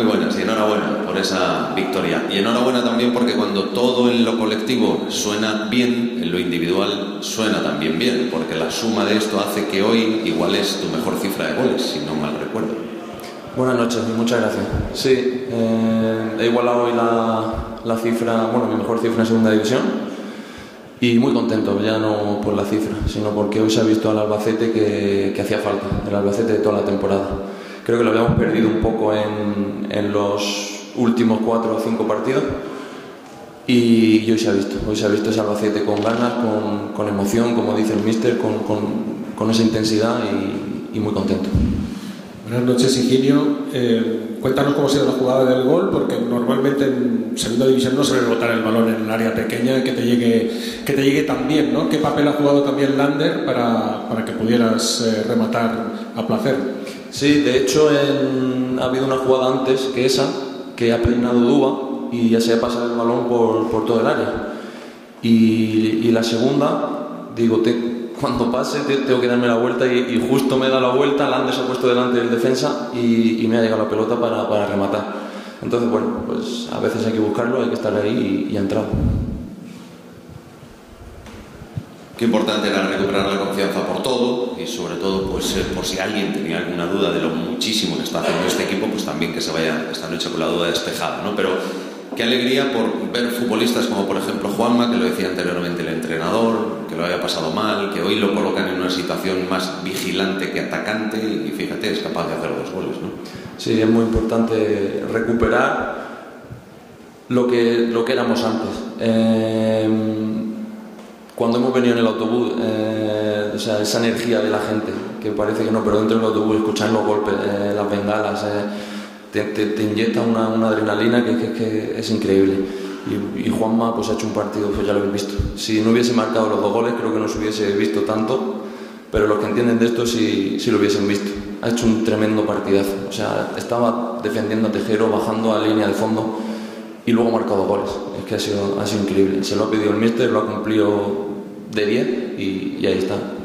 Muy buenas y enhorabuena por esa victoria. Y enhorabuena también porque cuando todo en lo colectivo suena bien, en lo individual suena también bien, porque la suma de esto hace que hoy igual es tu mejor cifra de goles, si no mal recuerdo. Buenas noches y muchas gracias. Sí, eh, he igualado hoy la, cifra, bueno, mi mejor cifra en segunda división y muy contento, ya no por la cifra, sino porque hoy se ha visto al Albacete que, que hacía falta, el Albacete de toda la temporada creo que lo habíamos perdido un poco en, en los últimos cuatro o cinco partidos y, hoy se ha visto, hoy se ha visto ese Albacete con ganas, con, con emoción, como dice el míster, con, con, con esa intensidad y, y, muy contento. Buenas noches, Higinio. Eh, cuéntanos cómo ha sido la jugada del gol, porque normalmente en segunda división no se ve botar el balón en el área pequeña que te llegue, que te llegue tan bien, ¿no? ¿Qué papel ha jugado también Lander para, para que pudieras eh, rematar a placer? Sí, de hecho ha habido una jugada antes que esa, que ha peinado Duba y ya se ha pasado el balón por, por todo el área. Y, la segunda, digo, te, cuando pase te, tengo que darme la vuelta y, justo me da la vuelta, Landes ha puesto delante del defensa y, y, me ha llegado la pelota para, para, rematar. Entonces, bueno, pues a veces hay que buscarlo, hay que estar ahí y, y ha entrado. Qué importante era recuperar la confianza por todo y sobre todo pues eh, por si alguien tenía alguna duda de lo muchísimo que está haciendo este equipo, pues también que se vaya esta noche con la duda despejada, ¿no? Pero qué alegría por ver futbolistas como por ejemplo Juanma, que lo decía anteriormente el entrenador, que lo había pasado mal, que hoy lo colocan en una situación más vigilante que atacante y fíjate, es capaz de hacer dos goles, ¿no? Sí, es muy importante recuperar lo que, lo que éramos antes. Eh, cuando hemos venido en el autobús, eh, o sea, esa energía de la gente, que parece que no, pero dentro del autobús, escuchar los golpes, eh, las bengalas, eh, te, te, te, inyecta una, una adrenalina que, que, que, es increíble. Y, y, Juanma pues, ha hecho un partido, pues ya lo habéis visto. Si no hubiese marcado los dos goles, creo que no se hubiese visto tanto, pero los que entienden de esto sí, sí lo hubiesen visto. Ha hecho un tremendo partidazo. O sea, estaba defendiendo a Tejero, bajando a línea de fondo y luego ha marcado goles. Es que ha sido, ha sido increíble. Se lo ha pedido el míster, lo ha cumplido de 10 y, y ahí está.